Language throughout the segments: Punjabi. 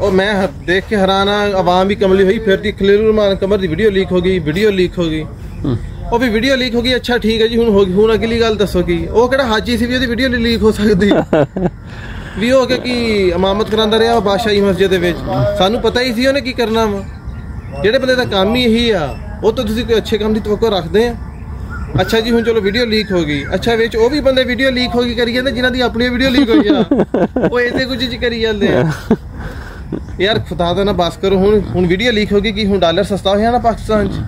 ਉਹ ਮੈਂ ਹ- ਦੇਖ ਕੇ ਹੈਰਾਨ ਆ ਆਵਾਮ ਵੀ ਕਮਲੀ ਹੋਈ ਫਿਰ ਦੀ ਖਲੀਲ ਰਹਿਮਾਨ ਕਮਰ ਦੀ ਵੀਡੀਓ ਲੀਕ ਹੋ ਗਈ ਵੀਡੀਓ ਲੀਕ ਹੋ ਗਈ। ਉਹ ਵੀ ਵੀਡੀਓ ਲੀਕ ਹੋ ਗਈ ਅੱਛਾ ਠੀਕ ਹੈ ਜੀ ਹੁਣ ਹੋ ਗਈ ਹੁਣ ਅਗਲੀ ਗੱਲ ਦੱਸੋ ਕੀ। ਉਹ ਕਿਹੜਾ ਹਾਜੀ ਸੀ ਵੀ ਉਹਦੀ ਵੀਡੀਓ ਲੀਕ ਹੋ ਸਕਦੀ? ਵੀ ਉਹ ਕਿ ਕੀ ਇਮਾਮਤ ਕਰਾਂਦਾ ਰਿਹਾ ਉਹ ਬਾਦਸ਼ਾਹੀ ਮਸਜਿਦ ਦੇ ਵਿੱਚ? ਸਾਨੂੰ ਪਤਾ ਹੀ ਸੀ ਉਹਨੇ ਕੀ ਕਰਨਾ ਵਾ। ਜਿਹੜੇ ਬੰਦੇ ਦਾ ਕੰਮ ਹੀ ਇਹੀ ਆ ਉਹ ਤਾਂ ਤੁਸੀਂ ਕੋਈ ਅੱਛੇ ਕੰਮ ਦੀ ਤਵੱਕੋ ਰੱਖਦੇ ਆ। ਅੱਛਾ ਜੀ ਹੁਣ ਚਲੋ ਵੀਡੀਓ ਲੀਕ ਹੋ ਗਈ। ਅੱਛਾ ਵਿੱਚ ਉਹ ਵੀ ਬੰਦੇ ਵੀਡੀਓ ਲੀਕ ਹੋ ਗਈ ਕਰੀ ਜਾਂਦੇ ਜਿਨ੍ਹਾਂ ਦੀ ਆਪਣੀ ਵੀਡੀਓ ਲੀਕ ਹੋਈ ਆ ਉਹ ਇਹਦੇ ਕੁਝ ਚ ਕਰੀ ਜਾਂਦੇ ਆ। ਯਾਰ ਖੁਦਾ ਦਾ ਨਾ ਬਸ ਕਰੋ ਹੁਣ ਹੁਣ ਵੀਡੀਓ ਲੀਕ ਹੋ ਗਈ ਕਿ ਹੁਣ ਡਾਲਰ ਸਸਤਾ ਹੋਇਆ ਨਾ ਪਾਕਿਸਤਾਨ ਚ?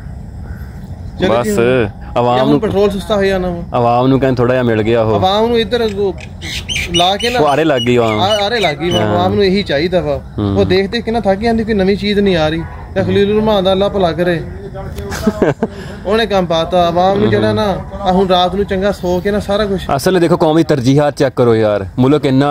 ਬਸ ਆਵਾਮ ਨੂੰ ਪੈਟਰੋਲ ਸਸਤਾ ਹੋਇਆ ਨਾ। ਆਵਾਮ ਨੂੰ ਕਹਿੰਦੇ ਥੋੜਾ ਜਿਹਾ ਮਿਲ ਗਿਆ ਉਹ। ਆਵਾਮ ਨੂੰ ਇੱਧਰ ਲਾ ਕੇ ਨਾ ਆਰੇ ਲੱਗ ਗਈ ਆਵਾਮ। ਆਰੇ ਲੱਗੀ ਵਾ ਆਵਾਮ ਨੂੰ ਇਹੀ ਚਾਹੀਦਾ ਵਾ। ਉਹ ਦੇਖ ਦੇਖ ਕੇ ਨਾ ਥੱਕ ਜਾਂਦੀ ਕੋਈ ਨਵੀਂ ਚੀਜ਼ ਨਹੀਂ ਆ ਰਹੀ। ਤੇ ਖਲੀਲ ਰਹਿਮਾਨ ਦਾ ਅੱਲਾਹ ਭਲਾ ਕਰੇ। ਉਹਨੇ ਕੰਮ ਪਾਤਾ ਆਵਾਮ ਨੂੰ ਜਿਹੜਾ ਨਾ ਆ ਹੁਣ ਰਾਤ ਨੂੰ ਚੰਗਾ ਸੋ ਕੇ ਨਾ ਸਾਰਾ ਕੁਝ ਅਸਲ ਦੇਖੋ ਕੌਮੀ ਤਰਜੀਹਾਤ ਚੈੱਕ ਕਰੋ ਯਾਰ। ਮੁਲਕ ਇੰਨਾ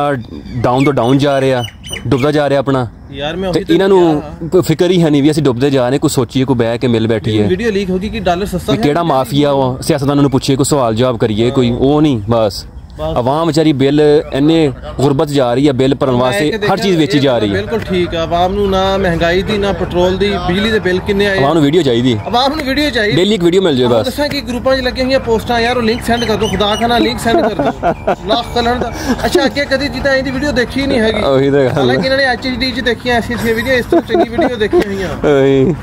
ਡਾਊਨ ਤੋਂ ਡਾਊਨ ਜਾ ਰਿਹਾ ਡੁੱਬਦਾ ਜਾ ਰਿਹਾ ਆਪਣਾ। ਯਾਰ ਮੈਂ ਉਹੀ ਇਹਨਾਂ ਨੂੰ ਕੋਈ ਫਿਕਰ ਹੀ ਹੈ ਨਹੀਂ ਵੀ ਅਸੀਂ ਡੁੱਬਦੇ ਜਾ ਰਹੇ ਕੋਈ ਸੋਚੀਏ ਕੋਈ ਬਹਿ ਕੇ ਮਿਲ ਬੈਠੀਏ। ਵੀਡੀਓ ਲੀਕ ਹੋ ਗਈ ਕਿ ਡਾਲਰ ਸਸਤਾ ਵੀ ਕਿਹੜਾ ਮਾਫੀਆ ਉਹ ਸਿਆਸਤਦਾਨਾਂ ਨੂੰ ਪੁੱਛੀਏ ਕੋਈ ਸਵਾਲ ਜਵਾਬ ਕਰੀਏ ਕੋਈ ਉਹ ਨਹੀਂ ਬਸ। ਆਵਾਮ ਵਿਚਾਰੀ ਬਿੱਲ ਇੰਨੇ ਗੁਰਬਤ ਜਾ ਰਹੀ ਹੈ ਬਿੱਲ ਭਰਨ ਵਾਸਤੇ ਹਰ ਚੀਜ਼ ਵੇਚੀ ਜਾ ਰਹੀ ਹੈ ਬਿਲਕੁਲ ਠੀਕ ਆ ਆਵਾਮ ਨੂੰ ਨਾ ਮਹਿੰਗਾਈ ਦੀ ਨਾ ਪੈਟਰੋਲ ਦੀ ਬਿਜਲੀ ਦੇ ਬਿੱਲ ਕਿੰਨੇ ਆਏ ਆਵਾਮ ਨੂੰ ਵੀਡੀਓ ਚਾਹੀਦੀ। ਆਵਾਮ ਨੂੰ ਵੀਡੀਓ ਚਾਹੀਦੀ। ਡੇਲੀ ਇੱਕ ਵੀਡੀਓ ਮਿਲ ਹੁਣ ਬਸ। ਦੱਸਾਂ ਕਿ ਗਰੁੱਪਾਂ 'ਚ ਲੱਗੀਆਂ ਹੋਈਆਂ ਪੋਸਟਾਂ ਯਾਰ ਉਹ ਲਿੰਕ ਸੈਂਡ ਕਰ ਦਿਓ ਖੁਦਾ ਖਾਨਾ ਲਿੰਕ ਸੈਂਡ ਕਰ ਦਿਓ ਲੱਖ ਕਲਰ ਦਾ। ਅੱਛਾ ਅੱਗੇ ਕਦੀ ਜਿੱਦਾਂ ਇਹਦੀ ਵੀਡੀਓ ਦੇਖੀ ਨਹੀਂ ਹੈਗੀ। ਉਹੀ ਤਾਂ ਗੱਲ ਹਾਲਾਂਕਿ ਇਹਨਾਂ ਨੇ ਐਚਡੀ 'ਚ ਦੇਖੀਆਂ ਐਸੀ ਐਸੀ ਵੀਡੀਓ ਇਸ ਤੋਂ ਚੰਗੀ ਵੀਡੀਓ ਦੇਖੀਆਂ ਹੋਈਆਂ। ਹੈ